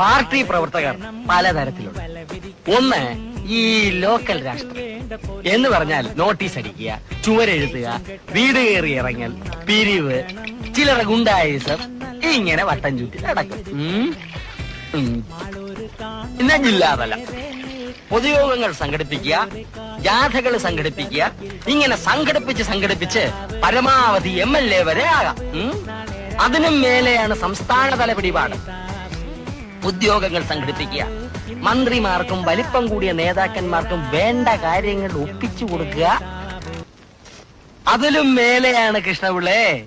Party പ്രവർത്തകർ പലതരത്തിലുണ്ട്. ഒന്ന് ഈ ലോക്കൽ രാഷ്ട്രീയം എന്ന് പറഞ്ഞാൽ നോട്ടീസ് അടിക്കുക ചുവരെഴുതുക വീട് കയറി ഇറങ്ങൽ പിരിവ് ചിലർ ഗുണ്ടായുസം ഇങ്ങനെ വട്ടം ചുറ്റി നടക്കും. പിന്നെ പൊതുയോഗങ്ങൾ സംഘടിപ്പിക്കുക ജാഥകൾ സംഘടിപ്പിക്കുക ഇങ്ങനെ സംഘടിപ്പിച്ച് സംഘടിപ്പിച്ച് പരമാവധി എം എൽ എ വരെ ആകാം. അതിനും മേലെയാണ് സംസ്ഥാനതല പിടിപാട്. ഉദ്യോഗങ്ങൾ സംഘടിപ്പിക്കുക. മന്ത്രിമാർക്കും വലിപ്പം കൂടിയ നേതാക്കന്മാർക്കും വേണ്ട കാര്യങ്ങൾ ഒപ്പിച്ചു കൊടുക്കുക. അതിലും മേലെയാണ് കൃഷ്ണപിള്ളേ.